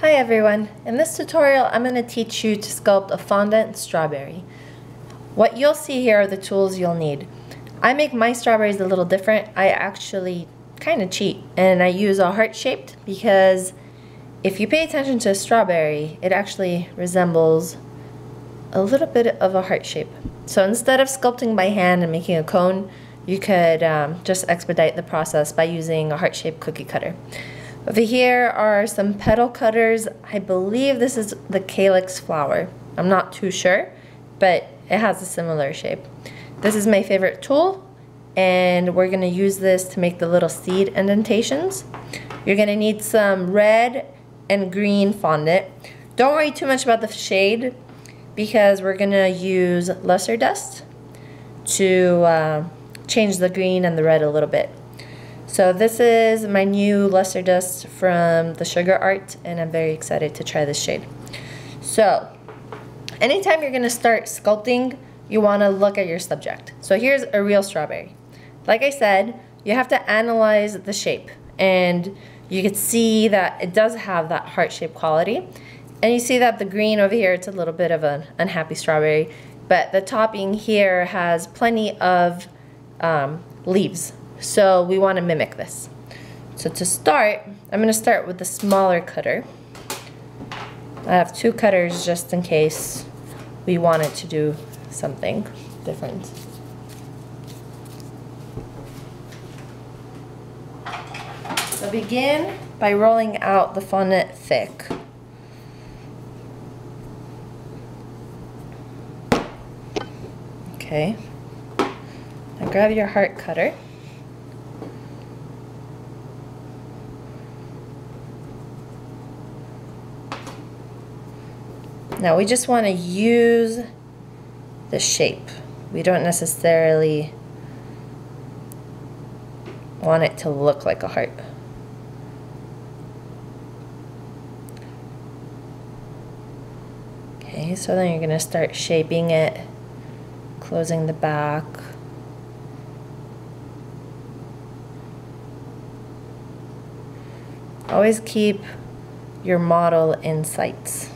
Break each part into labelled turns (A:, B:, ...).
A: Hi everyone, in this tutorial I'm going to teach you to sculpt a fondant strawberry. What you'll see here are the tools you'll need. I make my strawberries a little different. I actually kind of cheat and I use a heart shaped because if you pay attention to a strawberry it actually resembles a little bit of a heart shape. So instead of sculpting by hand and making a cone you could um, just expedite the process by using a heart shaped cookie cutter. Over here are some petal cutters. I believe this is the calyx flower. I'm not too sure, but it has a similar shape. This is my favorite tool, and we're gonna use this to make the little seed indentations. You're gonna need some red and green fondant. Don't worry too much about the shade because we're gonna use luster dust to uh, change the green and the red a little bit. So this is my new Luster Dust from the Sugar Art, and I'm very excited to try this shade. So, anytime you're gonna start sculpting, you wanna look at your subject. So here's a real strawberry. Like I said, you have to analyze the shape, and you can see that it does have that heart-shaped quality. And you see that the green over here, it's a little bit of an unhappy strawberry, but the topping here has plenty of um, leaves so we want to mimic this. So to start, I'm going to start with the smaller cutter. I have two cutters just in case we wanted to do something different. So begin by rolling out the fondant thick. Okay. Now grab your heart cutter. Now we just want to use the shape. We don't necessarily want it to look like a heart. Okay, so then you're going to start shaping it, closing the back. Always keep your model in sights.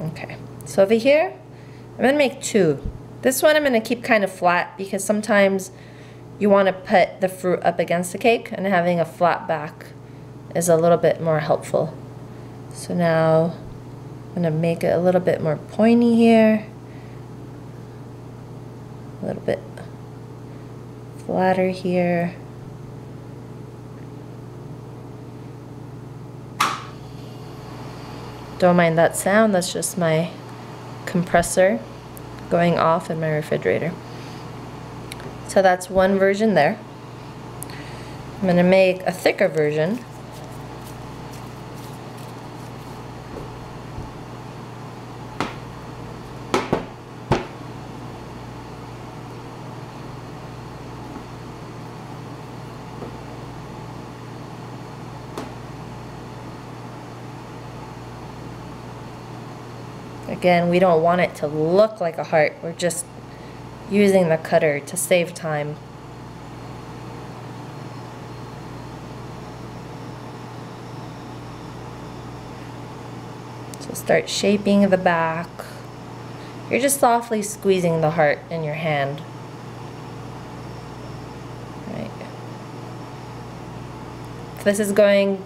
A: Okay, so over here, I'm gonna make two. This one I'm gonna keep kind of flat because sometimes you wanna put the fruit up against the cake and having a flat back is a little bit more helpful. So now I'm gonna make it a little bit more pointy here. A little bit flatter here. Don't mind that sound, that's just my compressor going off in my refrigerator. So that's one version there. I'm going to make a thicker version Again, we don't want it to look like a heart. We're just using the cutter to save time. So start shaping the back. You're just softly squeezing the heart in your hand. Right. If this is going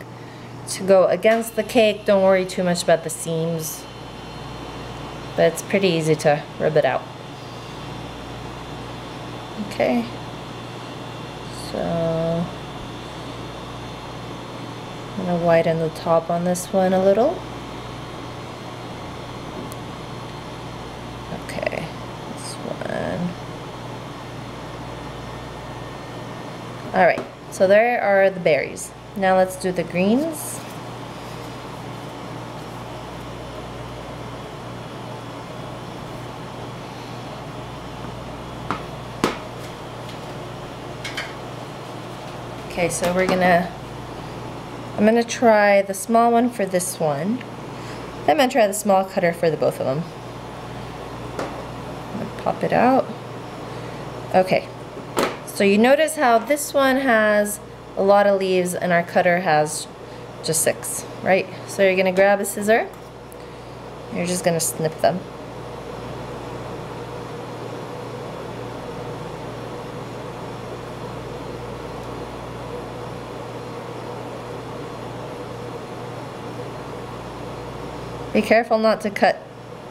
A: to go against the cake, don't worry too much about the seams but it's pretty easy to rub it out. Okay, so I'm going to widen the top on this one a little. Okay, this one. Alright, so there are the berries. Now let's do the greens. Okay, so we're gonna, I'm gonna try the small one for this one. I'm gonna try the small cutter for the both of them. pop it out. Okay, So you notice how this one has a lot of leaves and our cutter has just six, right? So you're gonna grab a scissor, you're just gonna snip them. Be careful not to cut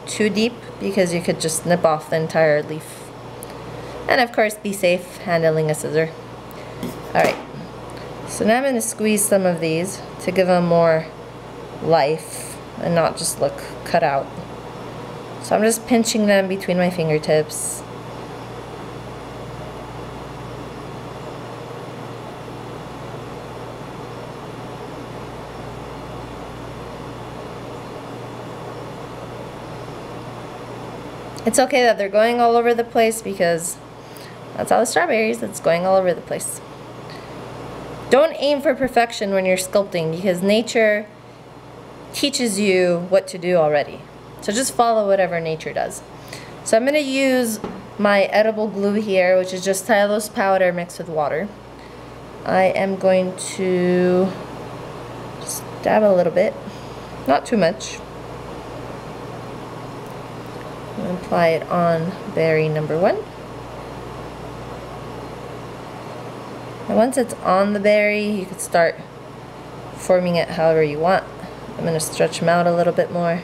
A: too deep because you could just snip off the entire leaf. And of course be safe handling a scissor. Alright, so now I'm going to squeeze some of these to give them more life and not just look cut out. So I'm just pinching them between my fingertips. It's okay that they're going all over the place because that's how the strawberries, it's going all over the place. Don't aim for perfection when you're sculpting because nature teaches you what to do already. So just follow whatever nature does. So I'm going to use my edible glue here, which is just tylose powder mixed with water. I am going to dab a little bit, not too much. Apply it on berry number one. And once it's on the berry, you can start forming it however you want. I'm going to stretch them out a little bit more.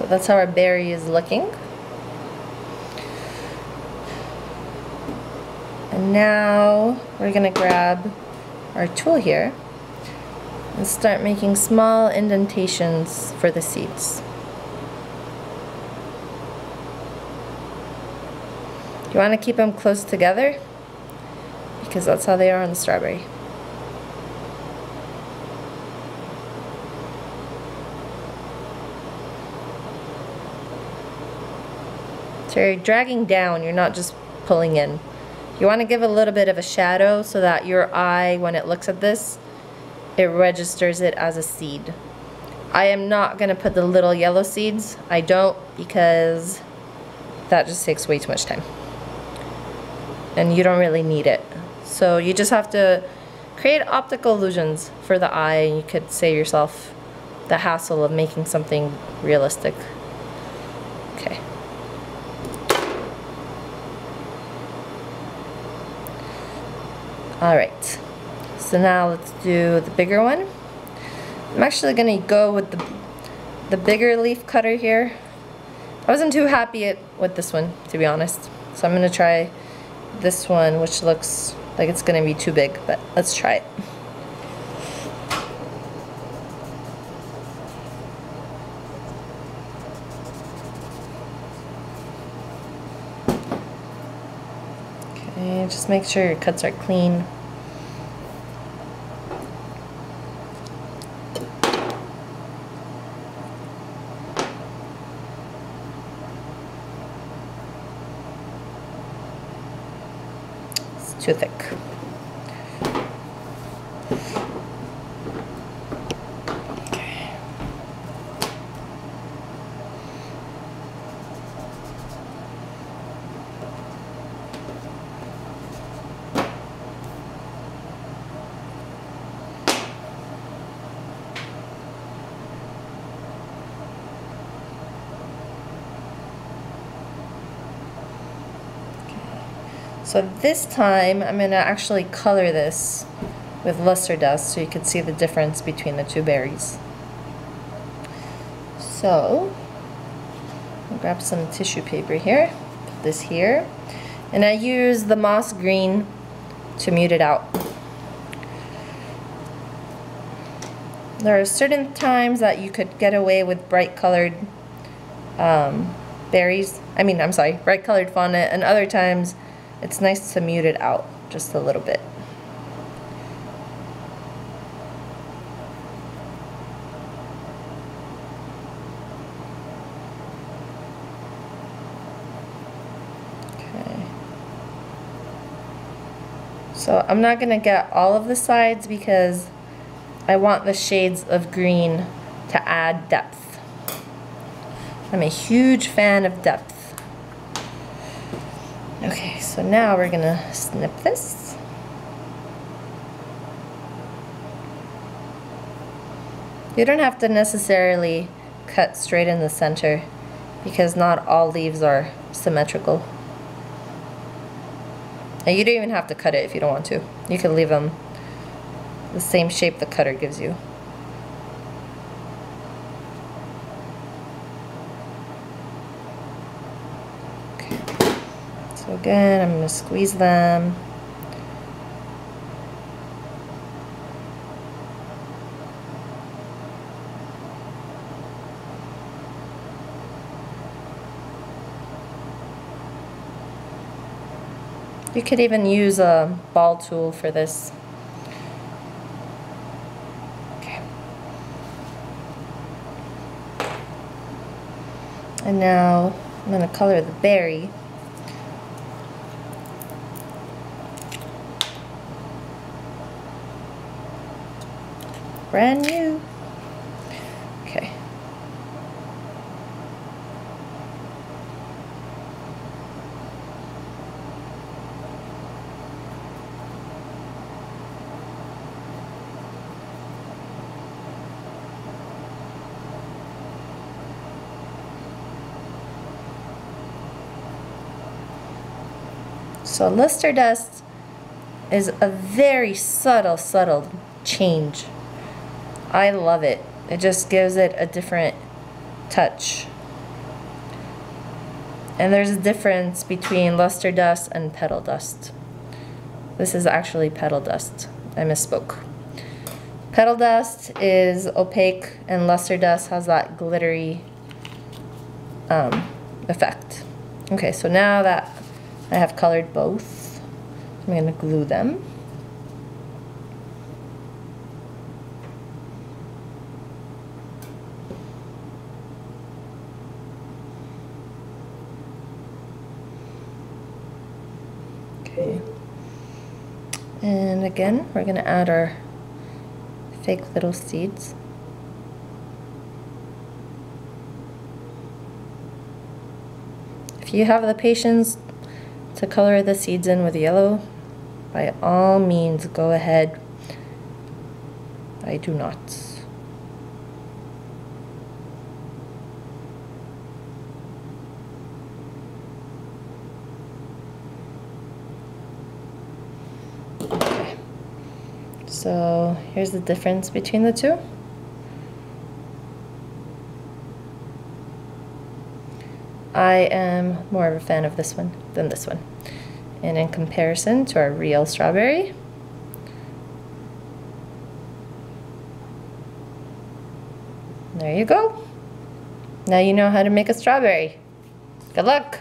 A: So that's how our berry is looking. And now we're to grab our tool here and start making small indentations for the seeds. You want to keep them close together because that's how they are on the strawberry. So you're dragging down, you're not just pulling in. You want to give a little bit of a shadow so that your eye, when it looks at this, it registers it as a seed. I am not going to put the little yellow seeds. I don't because that just takes way too much time. And you don't really need it. So you just have to create optical illusions for the eye and you could save yourself the hassle of making something realistic. Okay. Alright, so now let's do the bigger one. I'm actually to go with the, the bigger leaf cutter here. I wasn't too happy with this one, to be honest. So I'm to try this one, which looks like it's to be too big, but let's try it. Okay, just make sure your cuts are clean. It's too thick. So this time I'm going to actually color this with luster dust so you can see the difference between the two berries. So I'll grab some tissue paper here, put this here, and I use the moss green to mute it out. There are certain times that you could get away with bright colored um, berries, I mean I'm sorry, bright colored fondant, and other times it's nice to mute it out just a little bit. Okay. So I'm not going to get all of the sides because I want the shades of green to add depth. I'm a huge fan of depth. Okay, so now we're gonna snip this. You don't have to necessarily cut straight in the center because not all leaves are symmetrical. And you don't even have to cut it if you don't want to. You can leave them the same shape the cutter gives you. Again, I'm going to squeeze them. You could even use a ball tool for this. Okay. And now I'm going to color the berry. Brand new. Okay. So luster dust is a very subtle, subtle change. I love it. It just gives it a different touch. And there's a difference between luster dust and petal dust. This is actually petal dust. I misspoke. Petal dust is opaque and luster dust has that glittery um, effect. Okay, so now that I have colored both. I'm to glue them. Okay. And again, we're going to add our fake little seeds. If you have the patience, to color the seeds in with yellow, by all means go ahead. I do not. Okay. So here's the difference between the two. I am more of a fan of this one than this one. And in comparison to our real strawberry, there you go. Now you know how to make a strawberry. Good luck.